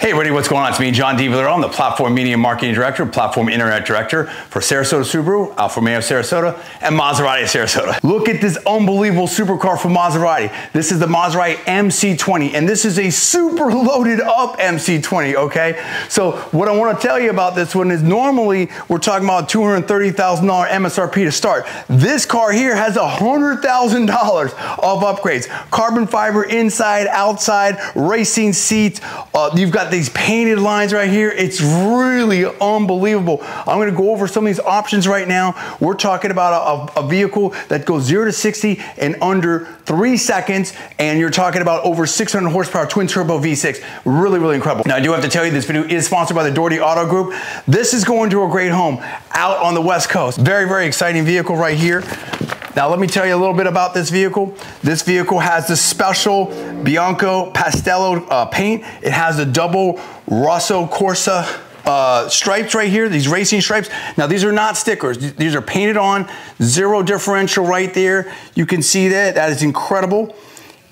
Hey everybody, what's going on? It's me, John D. Villarreal. I'm the Platform Media Marketing Director, Platform Internet Director for Sarasota Subaru, Alfa Romeo Sarasota, and Maserati Sarasota. Look at this unbelievable supercar from Maserati. This is the Maserati MC20, and this is a super loaded up MC20, okay? So what I wanna tell you about this one is normally we're talking about $230,000 MSRP to start. This car here has $100,000 of upgrades. Carbon fiber inside, outside, racing seats. Uh, you've got these painted lines right here. It's really unbelievable. I'm gonna go over some of these options right now. We're talking about a, a, vehicle that goes zero to 60 in under three seconds, and you're talking about over 600 horsepower twin turbo V6. Really, really incredible. Now, I do have to tell you, this video is sponsored by the Doherty Auto Group. This is going to a great home out on the West Coast. Very, very exciting vehicle right here. Now let me tell you a little bit about this vehicle. This vehicle has the special Bianco Pastello uh, paint. It has the double Rosso Corsa uh, stripes right here, these racing stripes. Now these are not stickers. These are painted on, zero differential right there. You can see that, that is incredible.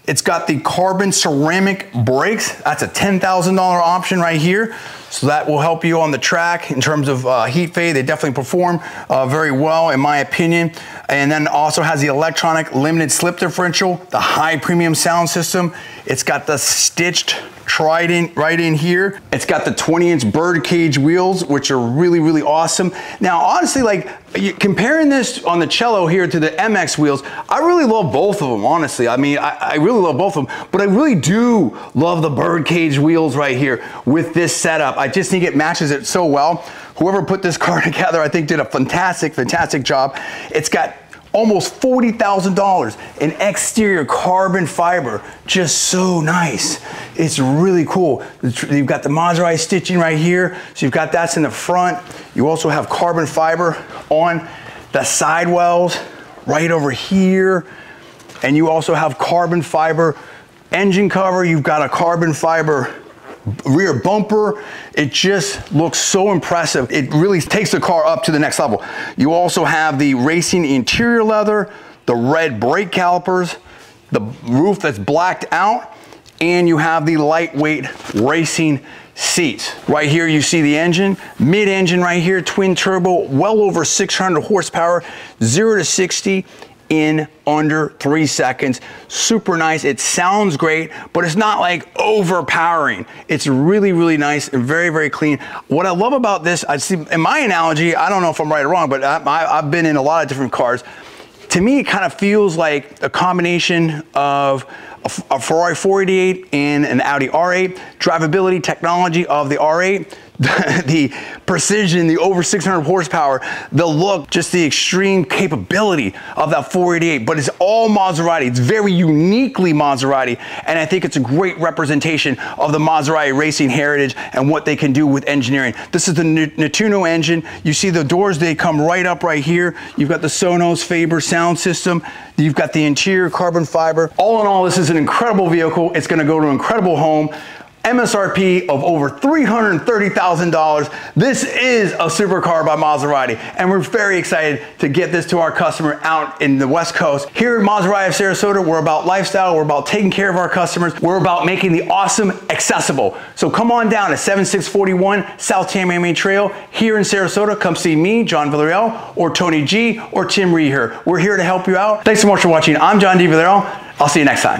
It's got the carbon ceramic brakes. That's a $10,000 option right here. So that will help you on the track in terms of uh, heat fade. They definitely perform uh, very well in my opinion. And then also has the electronic limited slip differential, the high premium sound system. It's got the stitched Trident right in here. It's got the 20 inch bird cage wheels, which are really, really awesome. Now, honestly, like comparing this on the cello here to the MX wheels, I really love both of them, honestly. I mean, I, I really love both of them, but I really do love the bird cage wheels right here with this setup. I just think it matches it so well. Whoever put this car together, I think did a fantastic, fantastic job. It's got almost $40,000 in exterior carbon fiber. Just so nice. It's really cool. You've got the Maserati stitching right here. So you've got that's in the front. You also have carbon fiber on the sidewells right over here. And you also have carbon fiber engine cover. You've got a carbon fiber rear bumper. It just looks so impressive. It really takes the car up to the next level. You also have the racing interior leather, the red brake calipers, the roof that's blacked out, and you have the lightweight racing seats. Right here you see the engine, mid-engine right here, twin turbo, well over 600 horsepower, 0 to 60 in under three seconds. Super nice. It sounds great, but it's not like overpowering. It's really, really nice and very, very clean. What I love about this, I see in my analogy, I don't know if I'm right or wrong, but I, have been in a lot of different cars. To me, it kind of feels like a combination of a Ferrari 488 and an Audi R8, drivability technology of the R8, the precision, the over 600 horsepower, the look, just the extreme capability of that 488. But it's all Maserati. It's very uniquely Maserati. And I think it's a great representation of the Maserati racing heritage and what they can do with engineering. This is the Nettuno engine. You see the doors, they come right up right here. You've got the Sonus Faber sound system. You've got the interior carbon fiber. All in all, this is an incredible vehicle. It's gonna go to an incredible home. MSRP of over $330,000. This is a supercar by Maserati, and we're very excited to get this to our customer out in the West Coast. Here at Maserati of Sarasota, we're about lifestyle, we're about taking care of our customers, we're about making the awesome accessible. So come on down to 7641 South Tamiami Trail here in Sarasota. Come see me, John Villarreal, or Tony G, or Tim Ree here. We're here to help you out. Thanks so much for watching. I'm John D. Villarreal. I'll see you next time.